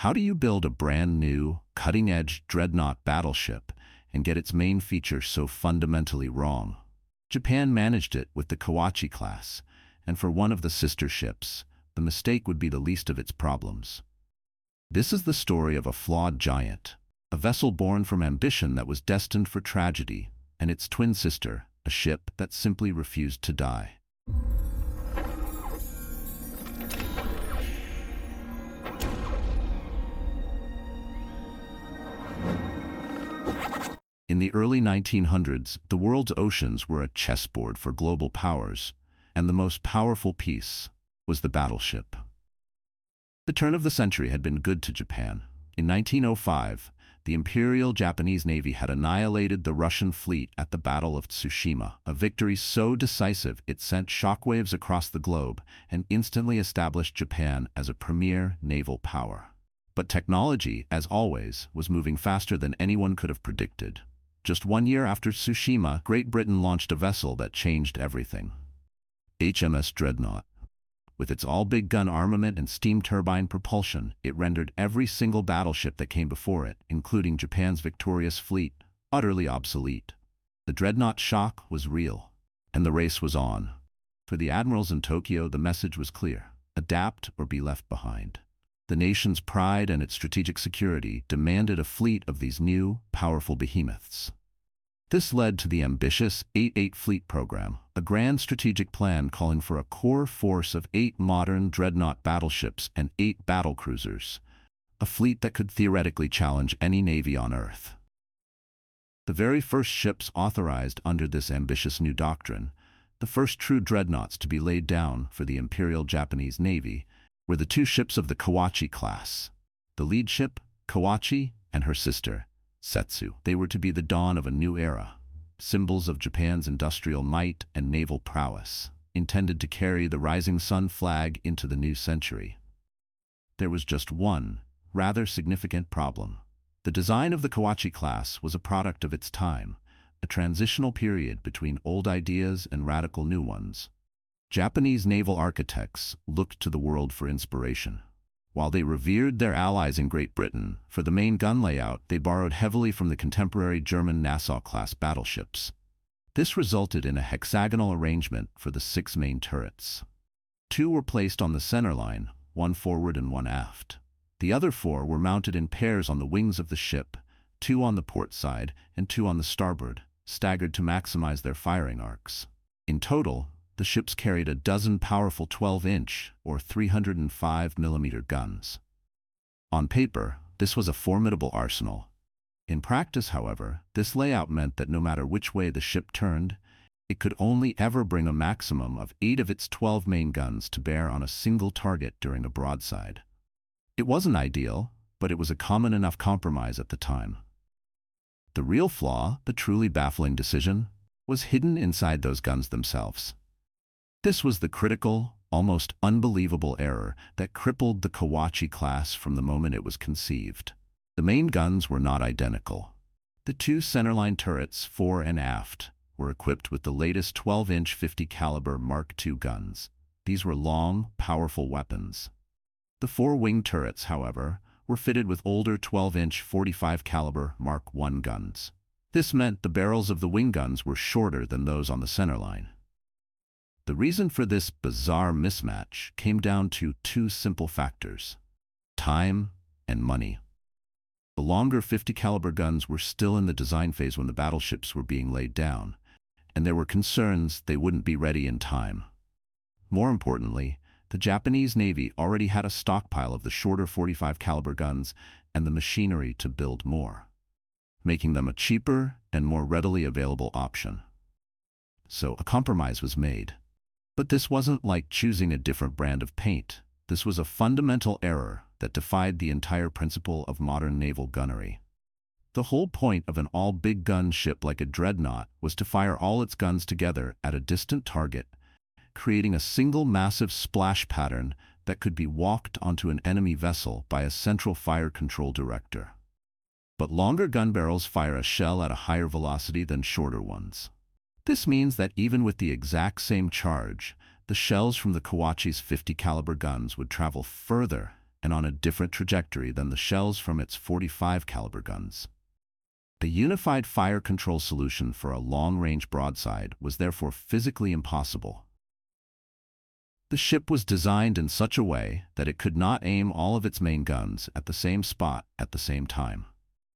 How do you build a brand new, cutting-edge dreadnought battleship and get its main feature so fundamentally wrong? Japan managed it with the Kawachi class, and for one of the sister ships, the mistake would be the least of its problems. This is the story of a flawed giant, a vessel born from ambition that was destined for tragedy, and its twin sister, a ship that simply refused to die. In the early 1900s, the world's oceans were a chessboard for global powers, and the most powerful piece was the battleship. The turn of the century had been good to Japan. In 1905, the Imperial Japanese Navy had annihilated the Russian fleet at the Battle of Tsushima, a victory so decisive it sent shockwaves across the globe and instantly established Japan as a premier naval power. But technology, as always, was moving faster than anyone could have predicted. Just one year after Tsushima, Great Britain launched a vessel that changed everything. HMS Dreadnought. With its all-big gun armament and steam turbine propulsion, it rendered every single battleship that came before it, including Japan's victorious fleet, utterly obsolete. The Dreadnought shock was real, and the race was on. For the admirals in Tokyo, the message was clear. Adapt or be left behind. The nation's pride and its strategic security demanded a fleet of these new, powerful behemoths. This led to the ambitious 8-8 Fleet Program, a grand strategic plan calling for a core force of eight modern dreadnought battleships and eight battlecruisers, a fleet that could theoretically challenge any navy on Earth. The very first ships authorized under this ambitious new doctrine, the first true dreadnoughts to be laid down for the Imperial Japanese Navy, were the two ships of the Kawachi class. The lead ship, Kawachi, and her sister, Settsu. They were to be the dawn of a new era, symbols of Japan's industrial might and naval prowess, intended to carry the rising sun flag into the new century. There was just one, rather significant problem. The design of the Kawachi class was a product of its time, a transitional period between old ideas and radical new ones. Japanese naval architects looked to the world for inspiration. While they revered their allies in Great Britain, for the main gun layout they borrowed heavily from the contemporary German Nassau-class battleships. This resulted in a hexagonal arrangement for the six main turrets. Two were placed on the center line, one forward and one aft. The other four were mounted in pairs on the wings of the ship, two on the port side and two on the starboard, staggered to maximize their firing arcs. In total, the ships carried a dozen powerful 12-inch or 305-millimeter guns. On paper, this was a formidable arsenal. In practice, however, this layout meant that no matter which way the ship turned, it could only ever bring a maximum of eight of its 12 main guns to bear on a single target during a broadside. It wasn't ideal, but it was a common enough compromise at the time. The real flaw, the truly baffling decision, was hidden inside those guns themselves. This was the critical, almost unbelievable error that crippled the Kawachi class from the moment it was conceived. The main guns were not identical. The two centerline turrets, fore and aft, were equipped with the latest 12-inch 50 caliber Mark II guns. These were long, powerful weapons. The four wing turrets, however, were fitted with older 12-inch 45 caliber Mark I guns. This meant the barrels of the wing guns were shorter than those on the centerline. The reason for this bizarre mismatch came down to two simple factors, time and money. The longer 50 caliber guns were still in the design phase when the battleships were being laid down, and there were concerns they wouldn't be ready in time. More importantly, the Japanese Navy already had a stockpile of the shorter 45 caliber guns and the machinery to build more, making them a cheaper and more readily available option. So a compromise was made. But this wasn't like choosing a different brand of paint. This was a fundamental error that defied the entire principle of modern naval gunnery. The whole point of an all-big gun ship like a dreadnought was to fire all its guns together at a distant target, creating a single massive splash pattern that could be walked onto an enemy vessel by a central fire control director. But longer gun barrels fire a shell at a higher velocity than shorter ones. This means that even with the exact same charge, the shells from the Kawachi's 50 caliber guns would travel further and on a different trajectory than the shells from its 45 caliber guns. The unified fire control solution for a long-range broadside was therefore physically impossible. The ship was designed in such a way that it could not aim all of its main guns at the same spot at the same time.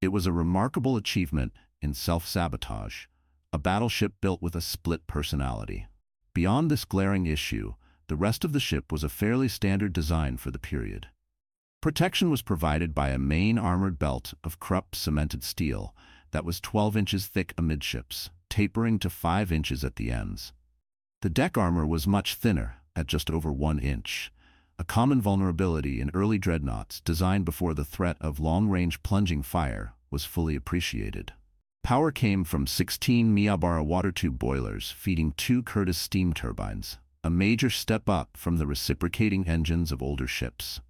It was a remarkable achievement in self-sabotage, a battleship built with a split personality. Beyond this glaring issue, the rest of the ship was a fairly standard design for the period. Protection was provided by a main armored belt of Krupp cemented steel that was 12 inches thick amidships, tapering to 5 inches at the ends. The deck armor was much thinner, at just over 1 inch, a common vulnerability in early dreadnoughts designed before the threat of long-range plunging fire was fully appreciated. Power came from 16 Miyabara water tube boilers feeding two Curtiss steam turbines, a major step up from the reciprocating engines of older ships.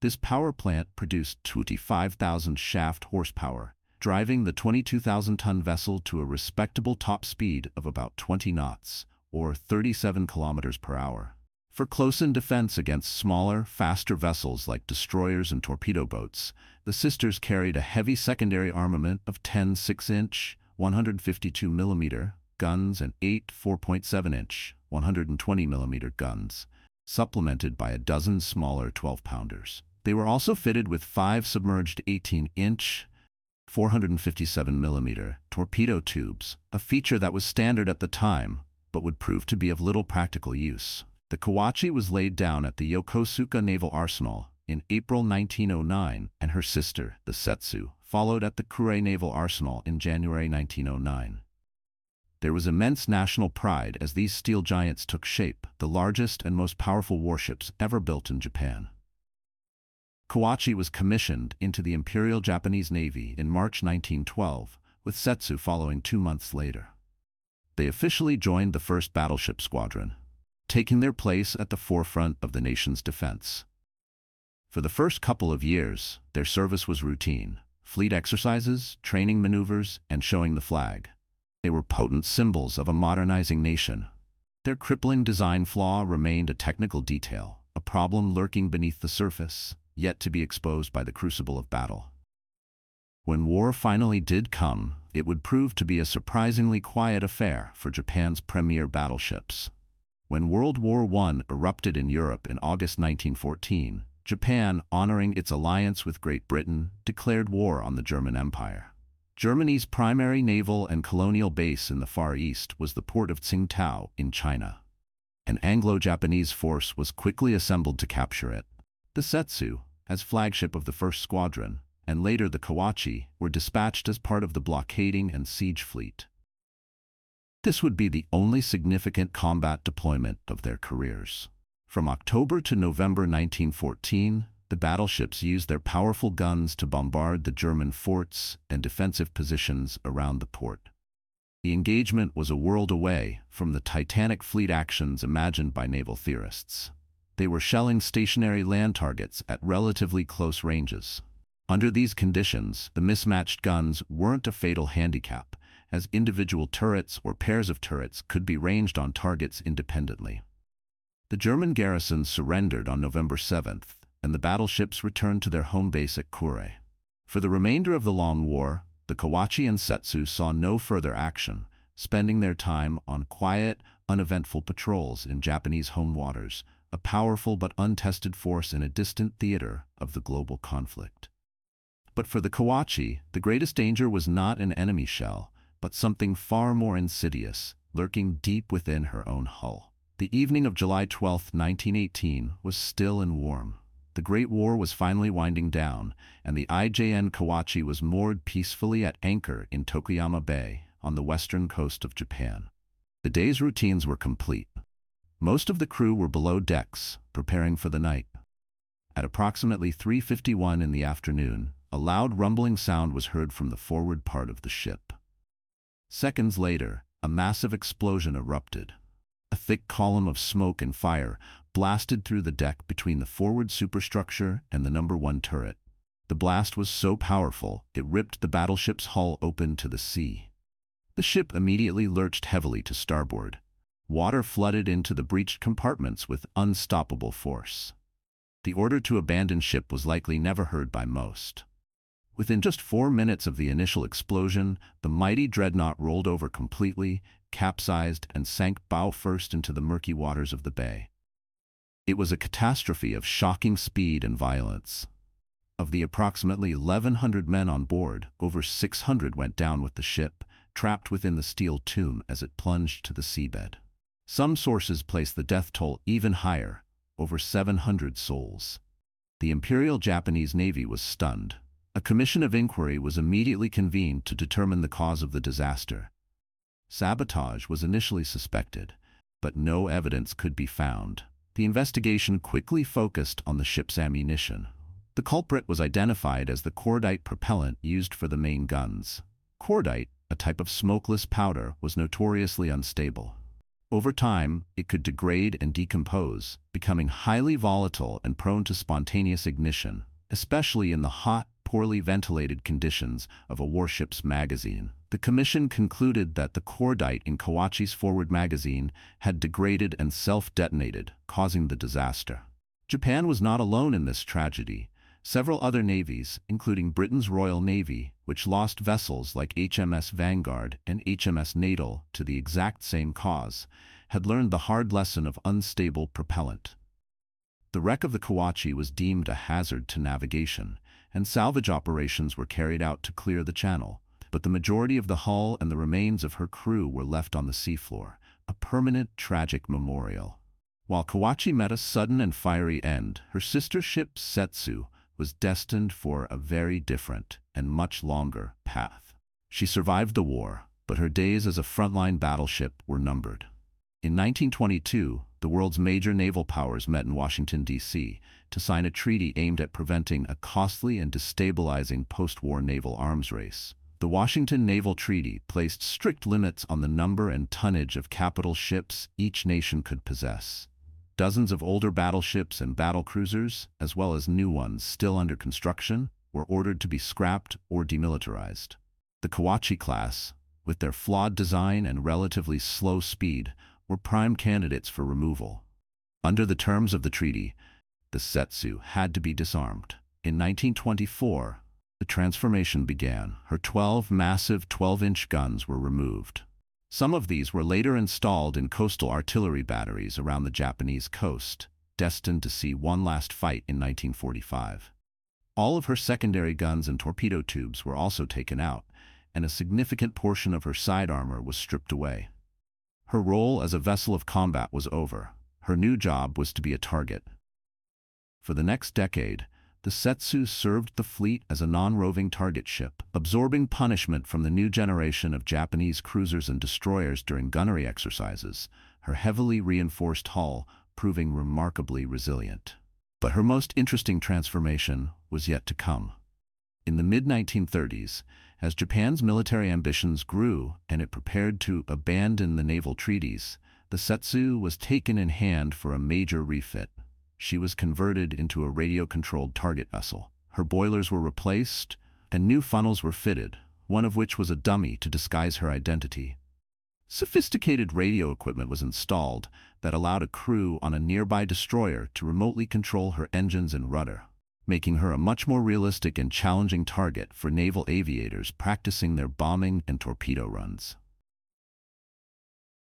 This power plant produced 25,000 shaft horsepower, driving the 22,000-ton vessel to a respectable top speed of about 20 knots, or 37 kilometers per hour. For close-in defense against smaller, faster vessels like destroyers and torpedo boats, the sisters carried a heavy secondary armament of 10 6-inch, 152 mm guns and 8 4.7-inch, 120 mm guns, supplemented by a dozen smaller 12-pounders. They were also fitted with five submerged 18-inch, 457mm torpedo tubes, a feature that was standard at the time, but would prove to be of little practical use. The Kawachi was laid down at the Yokosuka Naval Arsenal in April 1909, and her sister, the Settsu, followed at the Kure Naval Arsenal in January 1909. There was immense national pride as these steel giants took shape, the largest and most powerful warships ever built in Japan. Kawachi was commissioned into the Imperial Japanese Navy in March 1912, with Settsu following two months later. They officially joined the 1st Battleship Squadron, taking their place at the forefront of the nation's defense. For the first couple of years, their service was routine, fleet exercises, training maneuvers, and showing the flag. They were potent symbols of a modernizing nation. Their crippling design flaw remained a technical detail, a problem lurking beneath the surface, yet to be exposed by the crucible of battle. When war finally did come, it would prove to be a surprisingly quiet affair for Japan's premier battleships. When World War I erupted in Europe in August 1914, Japan, honoring its alliance with Great Britain, declared war on the German Empire. Germany's primary naval and colonial base in the Far East was the port of Tsingtao in China. An Anglo-Japanese force was quickly assembled to capture it. The Settsu, as flagship of the 1st Squadron, and later the Kawachi, were dispatched as part of the blockading and siege fleet. This would be the only significant combat deployment of their careers. From October to November 1914, the battleships used their powerful guns to bombard the German forts and defensive positions around the port. The engagement was a world away from the titanic fleet actions imagined by naval theorists. They were shelling stationary land targets at relatively close ranges. Under these conditions, the mismatched guns weren't a fatal handicap, as individual turrets or pairs of turrets could be ranged on targets independently. The German garrison surrendered on November 7th, and the battleships returned to their home base at Kure. For the remainder of the long war, the Kawachi and Settsu saw no further action, spending their time on quiet, uneventful patrols in Japanese home waters, a powerful but untested force in a distant theater of the global conflict. But for the Kawachi, the greatest danger was not an enemy shell, but something far more insidious, lurking deep within her own hull. The evening of July 12, 1918, was still and warm. The Great War was finally winding down, and the IJN Kawachi was moored peacefully at anchor in Tokuyama Bay on the western coast of Japan. The day's routines were complete. Most of the crew were below decks, preparing for the night. At approximately 3.51 in the afternoon, a loud rumbling sound was heard from the forward part of the ship. Seconds later, a massive explosion erupted. A thick column of smoke and fire blasted through the deck between the forward superstructure and the number one turret. The blast was so powerful, it ripped the battleship's hull open to the sea. The ship immediately lurched heavily to starboard, Water flooded into the breached compartments with unstoppable force. the order to abandon ship was likely never heard by most. Within just four minutes of the initial explosion, the mighty dreadnought rolled over completely, capsized, and sank bow first into the murky waters of the bay. It was a catastrophe of shocking speed and violence. Of the approximately 1,100 men on board, over 600 went down with the ship, trapped within the steel tomb as it plunged to the seabed. Some sources place the death toll even higher, over 700 souls. The Imperial Japanese Navy was stunned. A commission of inquiry was immediately convened to determine the cause of the disaster. Sabotage was initially suspected, but no evidence could be found. The investigation quickly focused on the ship's ammunition. The culprit was identified as the cordite propellant used for the main guns. Cordite, a type of smokeless powder, was notoriously unstable. Over time, it could degrade and decompose, becoming highly volatile and prone to spontaneous ignition, especially in the hot, poorly ventilated conditions of a warship's magazine. The commission concluded that the cordite in Kawachi's forward magazine had degraded and self-detonated, causing the disaster. Japan was not alone in this tragedy. Several other navies, including Britain's Royal Navy, which lost vessels like HMS Vanguard and HMS Natal to the exact same cause, had learned the hard lesson of unstable propellant. The wreck of the Kawachi was deemed a hazard to navigation, and salvage operations were carried out to clear the channel, but the majority of the hull and the remains of her crew were left on the seafloor, a permanent tragic memorial. While Kawachi met a sudden and fiery end, her sister ship Settsu was destined for a very different and much longer path. She survived the war, but her days as a frontline battleship were numbered. In 1922, the world's major naval powers met in Washington, D.C. to sign a treaty aimed at preventing a costly and destabilizing post-war naval arms race. The Washington Naval Treaty placed strict limits on the number and tonnage of capital ships each nation could possess. Dozens of older battleships and battlecruisers, as well as new ones still under construction, were ordered to be scrapped or demilitarized. The Kawachi class, with their flawed design and relatively slow speed, were prime candidates for removal. Under the terms of the treaty, the Settsu had to be disarmed. In 1924, the transformation began. Her 12 massive 12-inch guns were removed. Some of these were later installed in coastal artillery batteries around the Japanese coast, destined to see one last fight in 1945. All of her secondary guns and torpedo tubes were also taken out, and a significant portion of her side armor was stripped away. Her role as a vessel of combat was over. Her new job was to be a target. For the next decade, the Settsu served the fleet as a non-roving target ship, absorbing punishment from the new generation of Japanese cruisers and destroyers during gunnery exercises, her heavily reinforced hull proving remarkably resilient. But her most interesting transformation was yet to come. In the mid-1930s, as Japan's military ambitions grew and it prepared to abandon the naval treaties, the Settsu was taken in hand for a major refit she was converted into a radio-controlled target vessel. Her boilers were replaced, and new funnels were fitted, one of which was a dummy to disguise her identity. Sophisticated radio equipment was installed that allowed a crew on a nearby destroyer to remotely control her engines and rudder, making her a much more realistic and challenging target for naval aviators practicing their bombing and torpedo runs.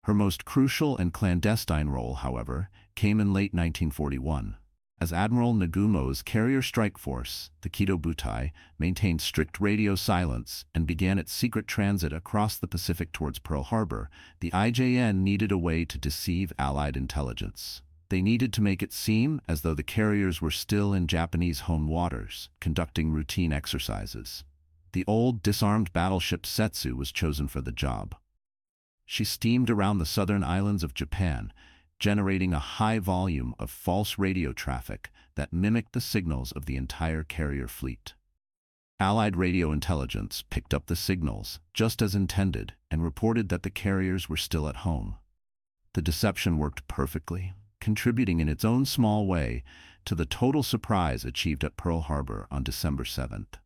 Her most crucial and clandestine role, however, came in late 1941. As Admiral Nagumo's carrier strike force, the Kido Butai, maintained strict radio silence and began its secret transit across the Pacific towards Pearl Harbor, the IJN needed a way to deceive Allied intelligence. They needed to make it seem as though the carriers were still in Japanese home waters, conducting routine exercises. The old, disarmed battleship Settsu was chosen for the job. She steamed around the southern islands of Japan, generating a high volume of false radio traffic that mimicked the signals of the entire carrier fleet. Allied radio intelligence picked up the signals, just as intended, and reported that the carriers were still at home. The deception worked perfectly, contributing in its own small way to the total surprise achieved at Pearl Harbor on December 7th.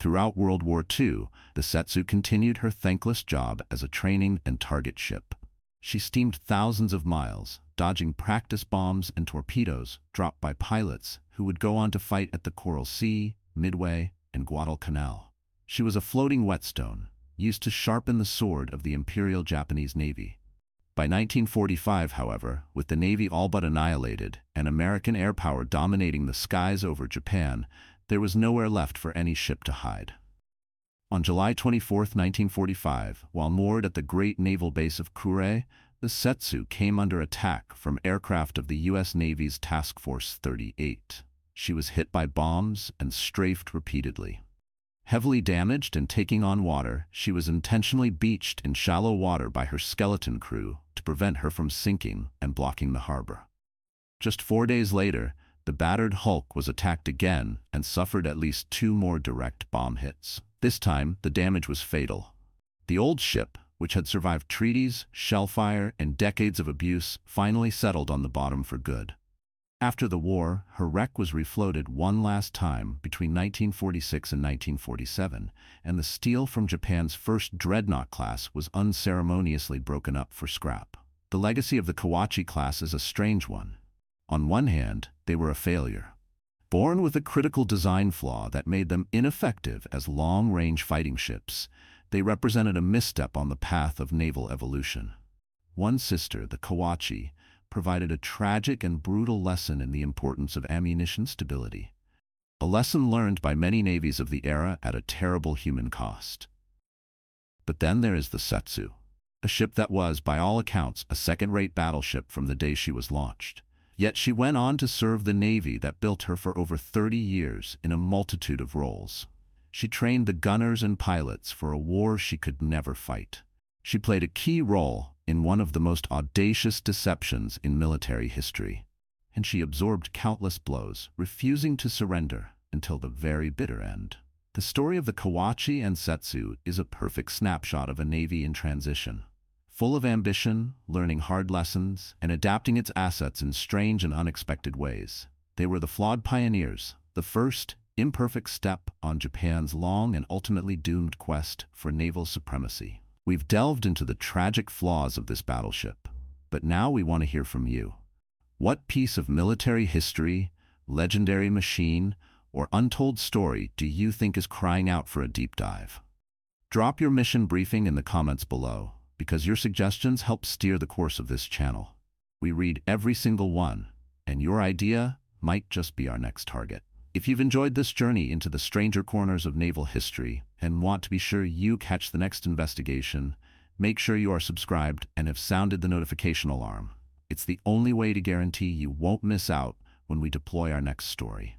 Throughout World War II, the Settsu continued her thankless job as a training and target ship. She steamed thousands of miles, dodging practice bombs and torpedoes dropped by pilots who would go on to fight at the Coral Sea, Midway, and Guadalcanal. She was a floating whetstone, used to sharpen the sword of the Imperial Japanese Navy. By 1945, however, with the Navy all but annihilated and American air power dominating the skies over Japan, there was nowhere left for any ship to hide. On July 24, 1945, while moored at the great naval base of Kure, the Settsu came under attack from aircraft of the U.S. Navy's Task Force 38. She was hit by bombs and strafed repeatedly. Heavily damaged and taking on water, she was intentionally beached in shallow water by her skeleton crew to prevent her from sinking and blocking the harbor. Just four days later, the battered hulk was attacked again and suffered at least two more direct bomb hits. This time, the damage was fatal. The old ship, which had survived treaties, shellfire, and decades of abuse, finally settled on the bottom for good. After the war, her wreck was refloated one last time between 1946 and 1947, and the steel from Japan's first dreadnought class was unceremoniously broken up for scrap. The legacy of the Kawachi class is a strange one. On one hand, they were a failure. Born with a critical design flaw that made them ineffective as long-range fighting ships, they represented a misstep on the path of naval evolution. One sister, the Kawachi, provided a tragic and brutal lesson in the importance of ammunition stability, a lesson learned by many navies of the era at a terrible human cost. But then there is the Settsu, a ship that was, by all accounts, a second-rate battleship from the day she was launched. Yet she went on to serve the Navy that built her for over 30 years in a multitude of roles. She trained the gunners and pilots for a war she could never fight. She played a key role in one of the most audacious deceptions in military history, and she absorbed countless blows, refusing to surrender until the very bitter end. The story of the Kawachi and Settsu is a perfect snapshot of a Navy in transition full of ambition, learning hard lessons, and adapting its assets in strange and unexpected ways. They were the flawed pioneers, the first, imperfect step on Japan's long and ultimately doomed quest for naval supremacy. We've delved into the tragic flaws of this battleship, but now we want to hear from you. What piece of military history, legendary machine, or untold story do you think is crying out for a deep dive? Drop your mission briefing in the comments below because your suggestions help steer the course of this channel. We read every single one, and your idea might just be our next target. If you've enjoyed this journey into the stranger corners of naval history and want to be sure you catch the next investigation, make sure you are subscribed and have sounded the notification alarm. It's the only way to guarantee you won't miss out when we deploy our next story.